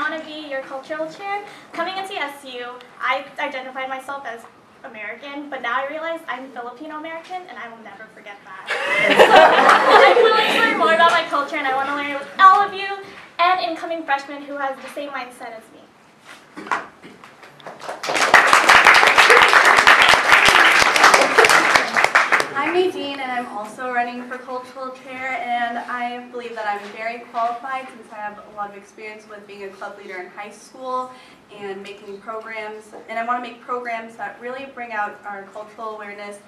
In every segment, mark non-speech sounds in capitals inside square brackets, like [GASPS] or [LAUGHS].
I want to be your cultural chair. Coming into SU, I identified myself as American, but now I realize I'm Filipino American, and I will never forget that. [LAUGHS] I'm willing to learn more about my culture, and I want to learn with all of you and incoming freshmen who has the same mindset as me. I'm Nadine, and I'm also running for cultural chair, and I believe that I'm very qualified since I have a lot of experience with being a club leader in high school and making programs. And I want to make programs that really bring out our cultural awareness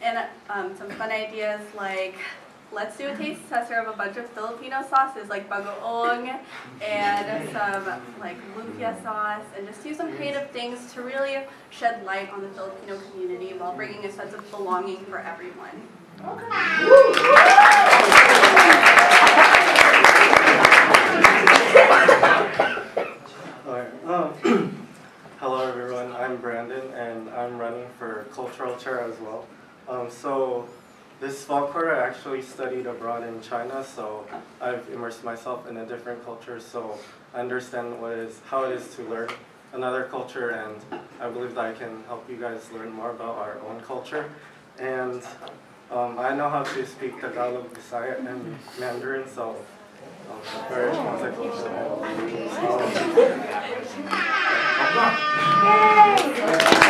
and um, some fun ideas like let's do a taste tester of a bunch of Filipino sauces like bagoong and some like lumpia sauce and just do some creative things to really shed light on the Filipino community while bringing a sense of belonging for everyone. Alright, um, [CLEARS THROAT] hello everyone, I'm Brandon and I'm running for cultural chair as well. Um, so this fall quarter I actually studied abroad in China, so I've immersed myself in a different culture, so I understand what is how it is to learn another culture, and I believe that I can help you guys learn more about our own culture. And um, I know how to speak Tagalog, Bisaya, and Mandarin, so um, very consequential.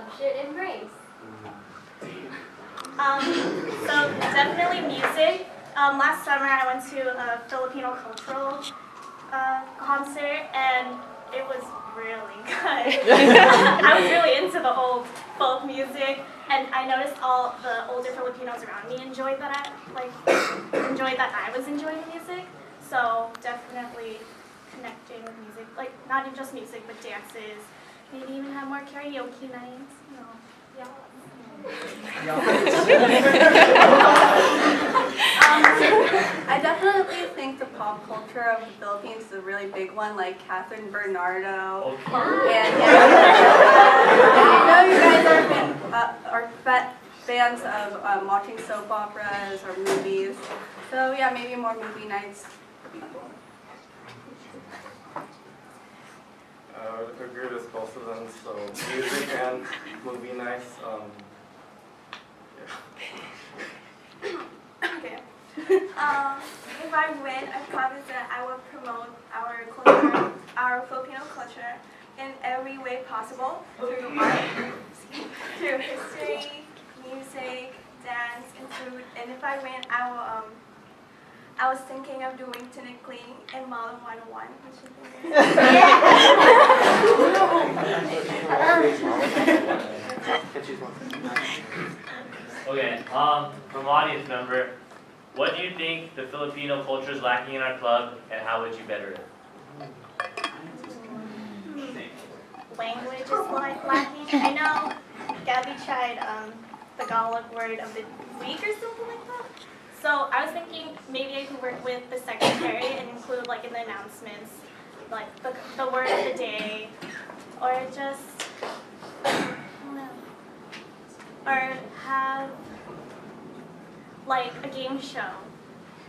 Club should embrace? Um, so definitely music. Um, last summer I went to a Filipino cultural uh, concert and it was really [LAUGHS] good. I was really into the old folk music and I noticed all the older Filipinos around me enjoyed that I like enjoyed that I was enjoying music. So definitely connecting with music, like not just music but dances. Maybe even have more karaoke nights. You know, yeah. Um, I definitely think the pop culture of the Philippines is a really big one, like Kathryn Bernardo. And I know you guys are, fan, uh, are fa- fans of um, watching soap operas or movies. So yeah, maybe more movie nights would be cool. I would agree with both of them, so music and movie nights, um, yeah. Okay. Um, if I win, I promise that I will promote our culture, our Filipino culture, in every way possible through art, through history, music, dance, and food. And if I win, I will. Um, I was thinking of doing technically in Model 101, which is [LAUGHS] [LAUGHS] Okay, um, from audience member, what do you think the Filipino culture is lacking in our club, and how would you better it? language is like lacking. I know Gabby tried um, the Tagalog word of the week or something like that. So I was thinking maybe I could work with the secretary and include like in the announcements, like the, the word of the day, or just or have like a game show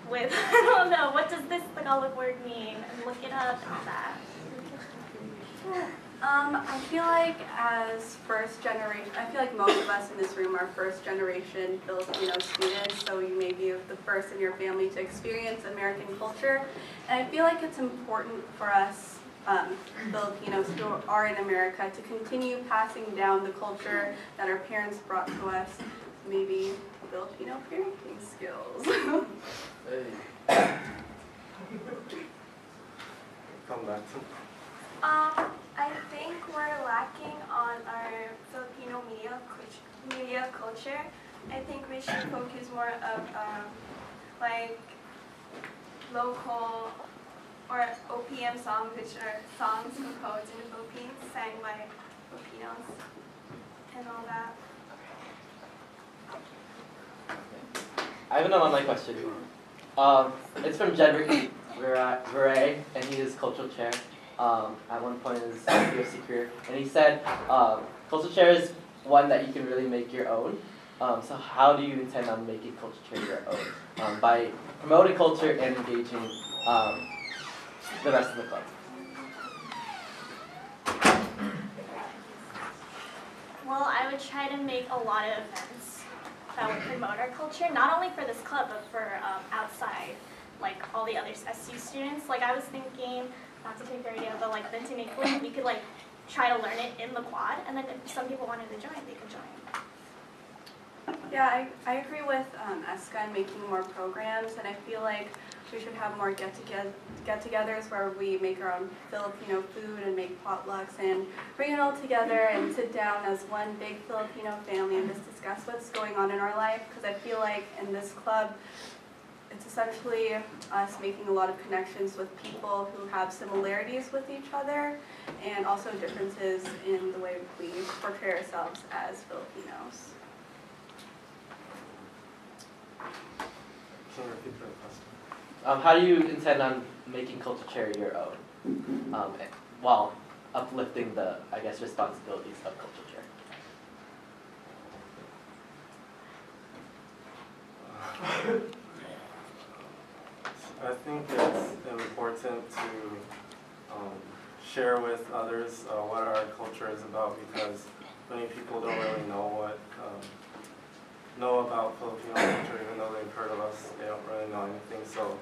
with [LAUGHS] I don't know what does this Tagalog word mean and look it up and that. Um, I feel like as first generation, I feel like most of us in this room are first generation Filipino students, so you may be the first in your family to experience American culture. And I feel like it's important for us um, Filipinos who are in America to continue passing down the culture that our parents brought to us, maybe Filipino parenting skills. [LAUGHS] Come back Um, I think we're lacking on our Filipino media media culture. I think we should focus more of um, like local or OPM songs, which are songs composed in the Philippines, sang by Filipinos, and all that. I have an online question. Um, it's from Jedrick Veray, and he is cultural chair um, at one point in his UFC career. And he said, um, cultural chair is one that you can really make your own. Um, so how do you intend on making culture chair your own? Um, by promoting culture and engaging um, the rest of the club. Well, I would try to make a lot of events that would promote our culture, not only for this club, but for um, outside, like all the other SU students. Like I was thinking, not to take their idea, but like then to make we could like try to learn it in the quad, and then if some people wanted to join, they could join. Yeah, I, I agree with um, in making more programs, and I feel like we should have more get-together, get-togethers where we make our own Filipino food and make potlucks and bring it all together and sit down as one big Filipino family and just discuss what's going on in our life. Because I feel like in this club, it's essentially us making a lot of connections with people who have similarities with each other and also differences in the way we portray ourselves as Filipinos. Can repeat the question? Um, how do you intend on making culture chair your own um, while uplifting the, I guess, responsibilities of culture chair? [LAUGHS] I think it's important to um, share with others uh, what our culture is about because many people don't really know what um, know about Filipino culture, even though they've heard of us, they don't really know anything. So,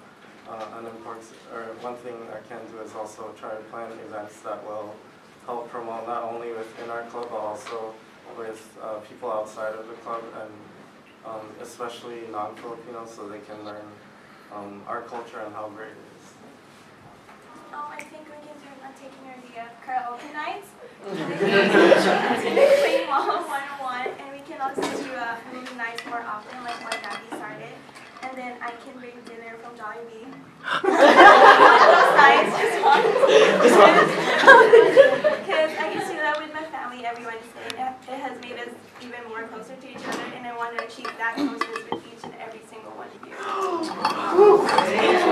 uh, an important or one thing I can do is also try to plan events that will help promote not only within our club but also with uh, people outside of the club and um, especially non-Filipinos so they can learn um, our culture and how great it is. Oh, I think we can turn on taking our idea of karaoke nights. [LAUGHS] to the Queen Mall 101, and we can also do uh, movie nights more often, like what Gabby started. And then I can bring dinner from Jollibee. Those nights, just one. Because I used to do that with my family every Wednesday, it has made us even more closer to each other, and I want to achieve that closeness with each and every single one of you. [GASPS] Woo.